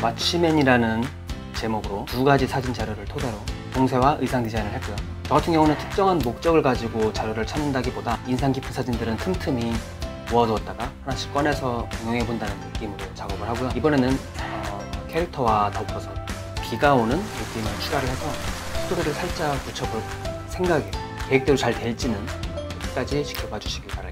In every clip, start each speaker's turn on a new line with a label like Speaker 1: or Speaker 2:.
Speaker 1: 마취맨이라는 제목으로 두 가지 사진 자료를 토대로 동세와 의상 디자인을 했고요. 저 같은 경우는 특정한 목적을 가지고 자료를 찾는다기보다 인상 깊은 사진들은 틈틈이 모아두었다가 하나씩 꺼내서 응용해본다는 느낌으로 작업을 하고요. 이번에는 어, 캐릭터와 덮어서 비가 오는 느낌을 추가를 해서 스토리를 살짝 붙여볼 생각이에요. 계획대로 잘 될지는 끝까지 지켜봐 주시길 바랄게요.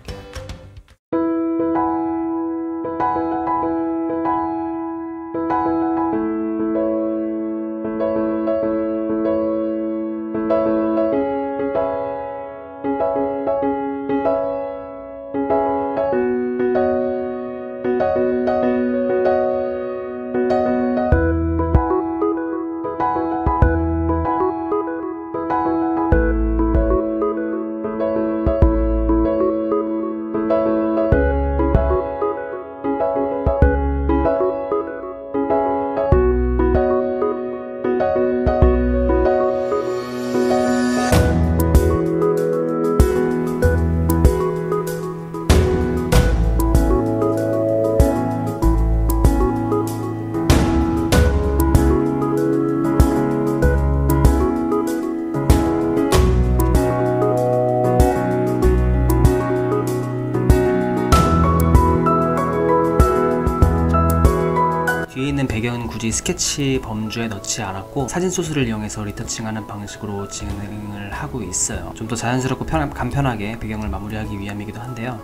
Speaker 1: 뒤에 있는 배경은 굳이 스케치 범주에 넣지 않았고 사진 소스를 이용해서 retouching하는 방식으로 진행을 하고 있어요. 좀 더 자연스럽고 편, 간편하게 배경을 마무리하기 위함이기도 한데요.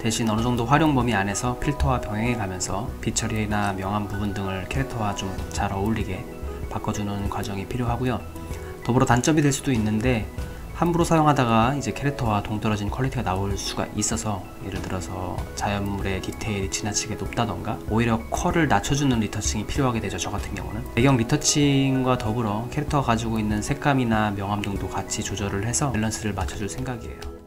Speaker 1: 대신 어느 정도 활용 범위 안에서 필터와 병행해 가면서 빛 처리나 명암 부분 등을 캐릭터와 좀 잘 어울리게 바꿔주는 과정이 필요하고요. 더불어 단점이 될 수도 있는데 함부로 사용하다가 이제 캐릭터와 동떨어진 quality가 나올 수가 있어서 예를 들어서 자연물의 디테일이 지나치게 높다던가 오히려 퀄을 낮춰주는 retouching이 필요하게 되죠 저 같은 경우는. 배경 retouching과 더불어 캐릭터가 가지고 있는 색감이나 명암 등도 같이 조절을 해서 밸런스를 맞춰줄 생각이에요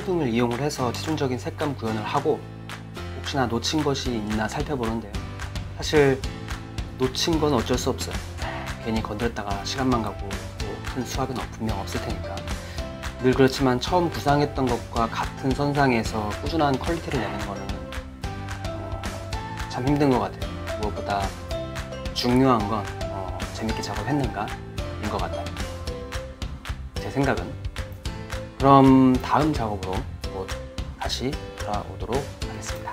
Speaker 1: 커브 등을 이용을 해서 최종적인 색감 구현을 하고 혹시나 놓친 것이 있나 살펴보는데요. 사실 놓친 건 어쩔 수 없어요. 괜히 건드렸다가 시간만 가고 뭐큰 수확은 분명 없을 테니까. 늘 그렇지만 처음 구상했던 것과 같은 선상에서 꾸준한 quality를 내는 거는 어, 참 힘든 것 같아요. 무엇보다 중요한 건 어, 재밌게 작업했는가인 것 같아요. 제 생각은 그럼 다음 작업으로 곧 다시 돌아오도록 하겠습니다.